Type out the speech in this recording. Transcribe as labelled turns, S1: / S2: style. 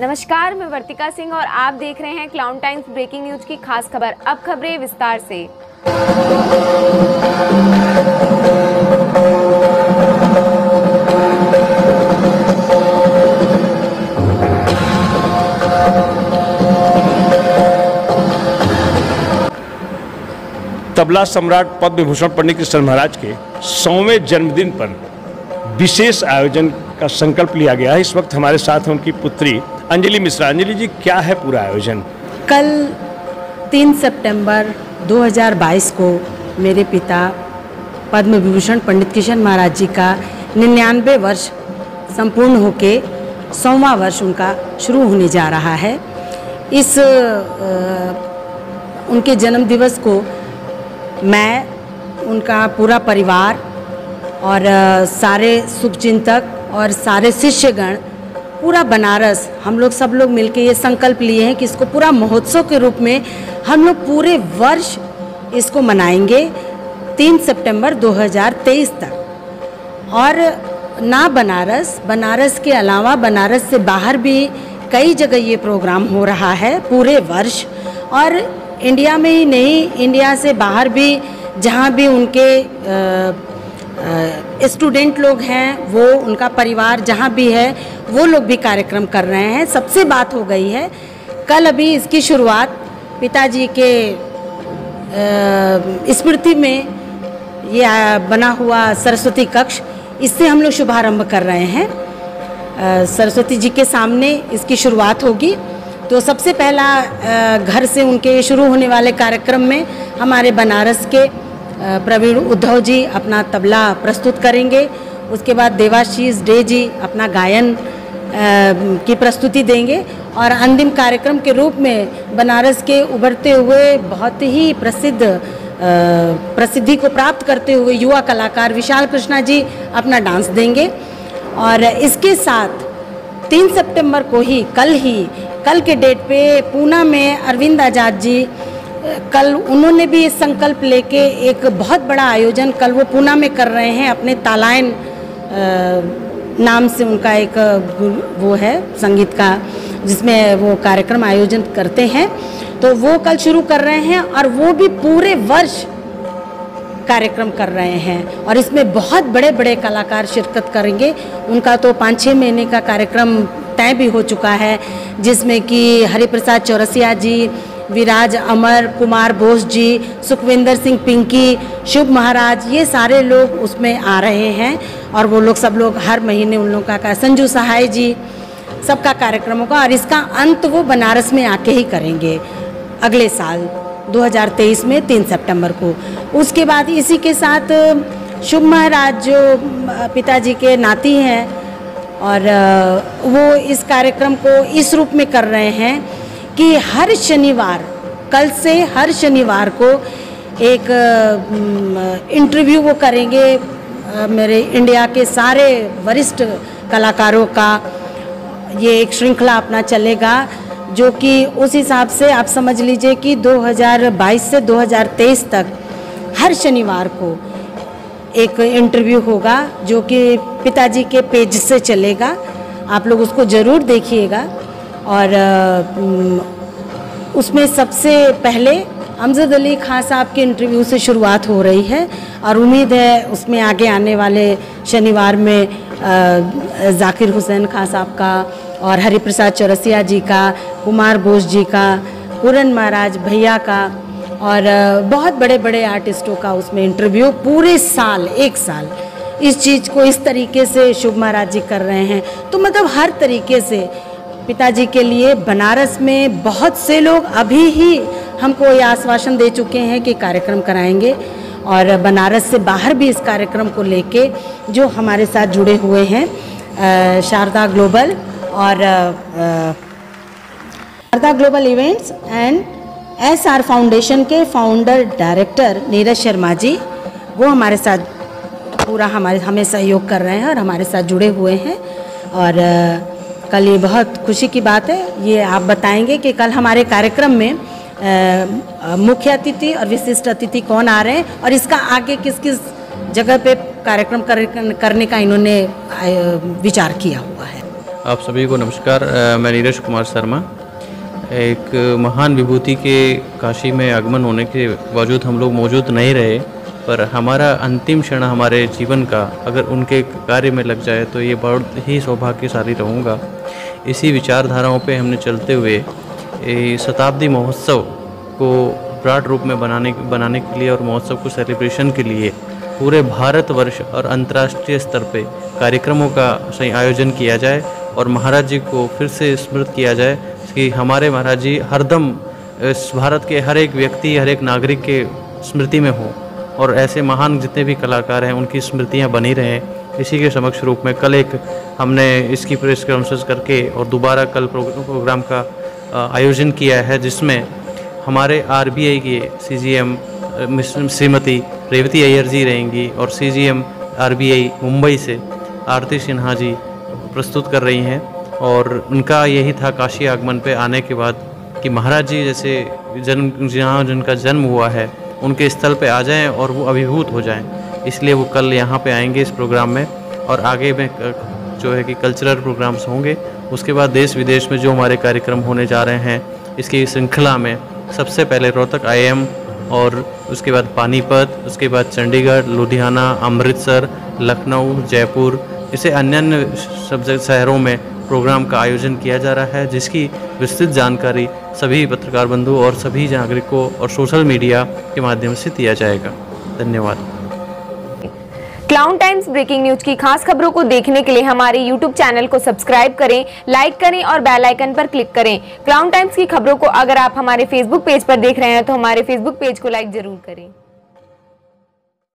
S1: नमस्कार, मैं वर्तिका सिंह और आप देख रहे हैं क्लाउन टाइम्स ब्रेकिंग न्यूज़ की खास खबर। अब खबरें विस्तार से।
S2: तबला सम्राट पद्म भूषण पंडित कृष्ण महाराज के सौवें जन्मदिन पर विशेष आयोजन का संकल्प लिया गया है। इस वक्त हमारे साथ उनकी पुत्री अंजलि मिश्रा अंजलि जी क्या है पूरा आयोजन?
S3: कल 3 सितंबर 2022 को मेरे पिता पद्म विभूषण पंडित किशन महाराज जी का निन्यानवे वर्ष संपूर्ण होके सौवा वर्ष उनका शुरू होने जा रहा है। इस अ, उनके जन्म दिवस को मैं उनका पूरा परिवार और अ, सारे शुभचिंतक और सारे शिष्यगण पूरा बनारस, हम लोग सब लोग मिलके ये संकल्प लिए हैं कि इसको पूरा महोत्सव के रूप में हम लोग पूरे वर्ष इसको मनाएँगे 3 सितंबर 2023 तक। और ना बनारस बनारस के अलावा बनारस से बाहर भी कई जगह ये प्रोग्राम हो रहा है पूरे वर्ष। और इंडिया में ही नहीं, इंडिया से बाहर भी, जहाँ भी उनके स्टूडेंट लोग हैं, वो, उनका परिवार जहाँ भी है, वो लोग भी कार्यक्रम कर रहे हैं। सबसे बात हो गई है, कल अभी इसकी शुरुआत पिताजी के स्मृति में ये बना हुआ सरस्वती कक्ष, इससे हम लोग शुभारंभ कर रहे हैं। सरस्वती जी के सामने इसकी शुरुआत होगी। तो सबसे पहला घर से उनके शुरू होने वाले कार्यक्रम में हमारे बनारस के प्रवीण उद्धव जी अपना तबला प्रस्तुत करेंगे। उसके बाद देवाशीष डे जी अपना गायन की प्रस्तुति देंगे। और अंतिम कार्यक्रम के रूप में बनारस के उभरते हुए बहुत ही प्रसिद्ध प्रसिद्धि को प्राप्त करते हुए युवा कलाकार विशाल कृष्णा जी अपना डांस देंगे। और इसके साथ तीन सितंबर को ही, कल ही, कल के डेट पे पूना में अरविंद आज़ाद जी कल उन्होंने भी इस संकल्प लेके एक बहुत बड़ा आयोजन कल वो पूना में कर रहे हैं, अपने तालायन नाम से उनका एक वो है, संगीत का, जिसमें वो कार्यक्रम आयोजन करते हैं। तो वो कल शुरू कर रहे हैं और वो भी पूरे वर्ष कार्यक्रम कर रहे हैं और इसमें बहुत बड़े बड़े कलाकार शिरकत करेंगे। उनका तो पाँच छः महीने का कार्यक्रम तय भी हो चुका है, जिसमें कि हरिप्रसाद चौरसिया जी विराज, अमर कुमार बोस जी, सुखविंदर सिंह पिंकी, शुभ महाराज, ये सारे लोग उसमें आ रहे हैं और वो लोग सब लोग हर महीने उन लोगों का संजू सहाय जी, सबका कार्यक्रम होगा और इसका अंत वो बनारस में आके ही करेंगे अगले साल 2023 में 3 सितंबर को। उसके बाद इसी के साथ, शुभ महाराज जो पिताजी के नाती हैं और वो इस कार्यक्रम को इस रूप में कर रहे हैं। कि हर शनिवार, कल से हर शनिवार को एक इंटरव्यू वो करेंगे मेरे इंडिया के सारे वरिष्ठ कलाकारों का ये एक श्रृंखला अपना चलेगा, जो कि उस हिसाब से आप समझ लीजिए कि 2022 से 2023 तक हर शनिवार को एक इंटरव्यू होगा, जो कि पिताजी के पेज से चलेगा। आप लोग उसको ज़रूर देखिएगा। और उसमें सबसे पहले अमजद अली खान साहब के इंटरव्यू से शुरुआत हो रही है और उम्मीद है उसमें आगे आने वाले शनिवार में जाकिर हुसैन खान साहब का और हरिप्रसाद चौरसिया जी का, कुमार बोस जी का, पूरन महाराज भैया का और बहुत बड़े बड़े आर्टिस्टों का उसमें इंटरव्यू पूरे साल, एक साल। इस चीज़ को इस तरीके से शुभ महाराज जी कर रहे हैं। तो मतलब हर तरीके से पिताजी के लिए बनारस में बहुत से लोग अभी ही हमको ये आश्वासन दे चुके हैं कि कार्यक्रम कराएँगे और बनारस से बाहर भी इस कार्यक्रम को लेके जो हमारे साथ जुड़े हुए हैं शारदा ग्लोबल और Sharda global events and S R foundation के फाउंडर डायरेक्टर नीरज शर्मा जी, वो हमारे साथ पूरा हमारे, हमें सहयोग कर रहे हैं और हमारे साथ जुड़े हुए हैं और कल ये बहुत खुशी की बात है। ये आप बताएँगे कि कल हमारे कार्यक्रम में मुख्य अतिथि और विशिष्ट अतिथि कौन आ रहे हैं और इसका आगे किस किस जगह पे कार्यक्रम कर, करने का इन्होंने विचार किया हुआ है।
S4: आप सभी को नमस्कार। मैं नीरज कुमार शर्मा। एक महान विभूति के काशी में आगमन होने के बावजूद हम लोग मौजूद नहीं रहे पर हमारा अंतिम क्षण हमारे जीवन का अगर उनके कार्य में लग जाए तो ये बहुत ही सौभाग्यशाली रहूँगा। इसी विचारधाराओं पे हमने चलते हुए शताब्दी महोत्सव को विराट रूप में बनाने बनाने के लिए और महोत्सव को सेलिब्रेशन के लिए पूरे भारतवर्ष और अंतर्राष्ट्रीय स्तर पे कार्यक्रमों का सही आयोजन किया जाए और महाराज जी को फिर से स्मृत किया जाए कि हमारे महाराज जी हरदम, इस भारत के हर एक व्यक्ति, हर एक नागरिक के स्मृति में हो और ऐसे महान जितने भी कलाकार हैं, उनकी स्मृतियाँ बनी रहें। इसी के समक्ष रूप में कल एक हमने इसकी प्रेस कॉन्फ्रेंस करके और दोबारा कल प्रोग्राम का आयोजन किया है, जिसमें हमारे आरबीआई के सीजीएम श्रीमती रेवती अय्यर जी रहेंगी और सीजीएम आरबीआई मुंबई से आरती सिन्हा जी प्रस्तुत कर रही हैं। और उनका यही था काशी आगमन पे आने के बाद कि महाराज जी जैसे जन्म जहाँ जिनका जन्म हुआ है, उनके स्थल पे आ जाएँ और वो अभिभूत हो जाएँ। इसलिए वो कल यहाँ पे आएँगे इस प्रोग्राम में और आगे में जो है कि कल्चरल प्रोग्राम्स होंगे। उसके बाद देश विदेश में जो हमारे कार्यक्रम होने जा रहे हैं, इसकी श्रृंखला में सबसे पहले रोहतक आईएम और उसके बाद पानीपत, उसके बाद चंडीगढ़, लुधियाना, अमृतसर, लखनऊ, जयपुर, इसे अन्य अन्य सब शहरों में प्रोग्राम का आयोजन किया जा रहा है, जिसकी विस्तृत जानकारी सभी पत्रकार बंधु और सभी नागरिकों और सोशल मीडिया के माध्यम से दिया जाएगा। धन्यवाद।
S1: क्लाउन टाइम्स ब्रेकिंग न्यूज़ की खास खबरों को देखने के लिए हमारे यूट्यूब चैनल को सब्सक्राइब करें, लाइक करें और बेल आइकन पर क्लिक करें। क्लाउन टाइम्स की खबरों को अगर आप हमारे फेसबुक पेज पर देख रहे हैं तो हमारे फेसबुक पेज को लाइक ज़रूर करें।